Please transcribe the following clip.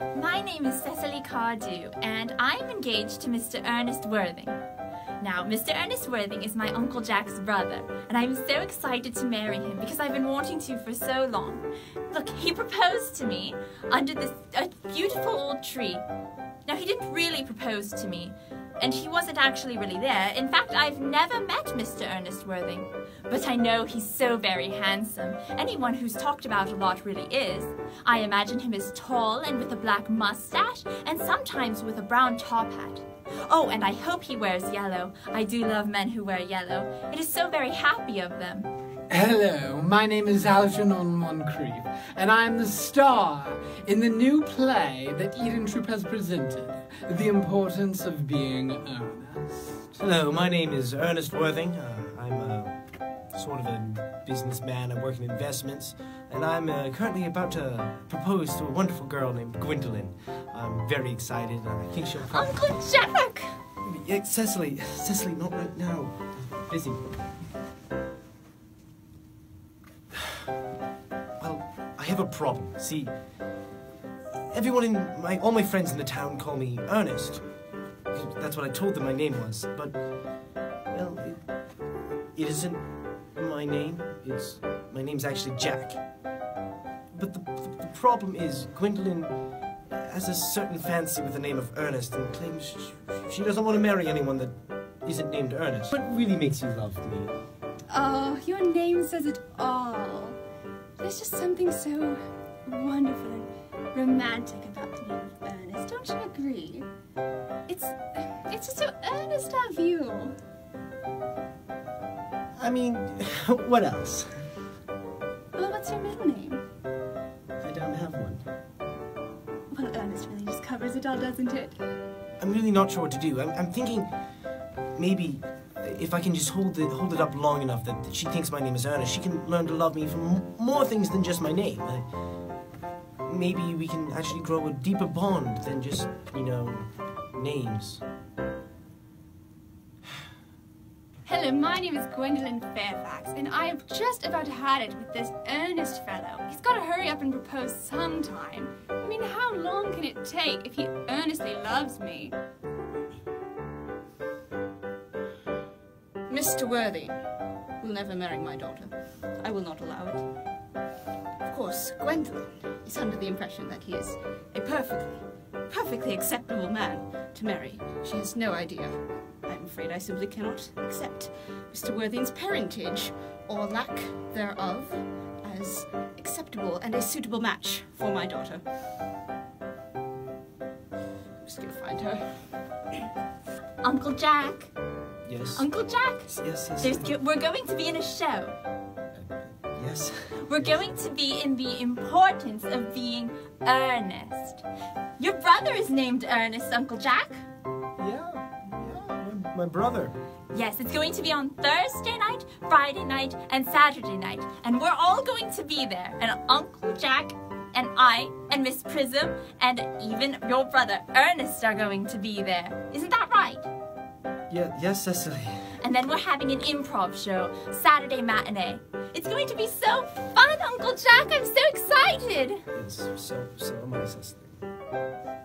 name is Cecily Cardew, and I'm engaged to Mr. Ernest Worthing. Now, Mr. Ernest Worthing is my Uncle Jack's brother, and I'm so excited to marry him because I've been wanting to for so long. Look, he proposed to me under this beautiful old tree. Now, he didn't really propose to me, and he wasn't actually really there. In fact, I've never met Mr. Ernest Worthing. But I know he's so very handsome. Anyone who's talked about a lot really is. I imagine him as tall and with a black mustache, and sometimes with a brown top hat. Oh, and I hope he wears yellow. I do love men who wear yellow. It is so very happy of them. Hello, my name is Algernon Moncrieff, and I am the star in the new play that Eden Troupe has presented, The Importance of Being Earnest. Hello, my name is Ernest Worthing. Uh, I'm a sort of a businessman. I work in investments, and I'm uh, currently about to propose to a wonderful girl named Gwendolen. I'm very excited. And I think she'll probably... Uncle Jack! Yeah, Cecily, Cecily, not right now. Busy. Well, have a problem. See, everyone in my, all my friends in the town call me Ernest. That's what I told them my name was. But, well, it, it isn't my name. It's, my name's actually Jack. But the, the, the problem is, Gwendolen has a certain fancy with the name of Ernest and claims she, she doesn't want to marry anyone that isn't named Ernest. What really makes you love me? Oh, your name says it all. There's just something so wonderful and romantic about the name of Ernest. Don't you agree? It's it's just so earnest of you. I mean, what else? Well, what's your middle name? I don't have one. Well, Ernest really just covers it all, doesn't it? I'm really not sure what to do. I'm, I'm thinking maybe if I can just hold it, hold it up long enough that, that she thinks my name is Ernest, she can learn to love me for more things than just my name. I, maybe we can actually grow a deeper bond than just, you know, names. Hello, my name is Gwendolen Fairfax, and I have just about had it with this Ernest fellow. He's got to hurry up and propose sometime. I mean, how long can it take if he earnestly loves me? Mr. Worthy will never marry my daughter. I will not allow it. Of course, Gwendolen is under the impression that he is a perfectly, perfectly acceptable man to marry. She has no idea. I'm afraid I simply cannot accept Mr. Worthing's parentage, or lack thereof, as acceptable and a suitable match for my daughter. I'm Just gonna find her. Uncle Jack! Yes. Uncle Jack! yes, yes. There's, go- we're going to be in a show. yes. We're going to be in the importance of being earnest. Your brother is named Ernest, Uncle Jack. Yeah, yeah, my, my brother. Yes, it's going to be on Thursday night, Friday night, and Saturday night. And we're all going to be there. And Uncle Jack and I and Miss Prism and even your brother Ernest are going to be there. Isn't that right? Yeah, yes, Cecily. And then we're having an improv show, Saturday matinee. It's going to be so fun, Uncle Jack. I'm so excited. Yes, so, so am I, Cecily.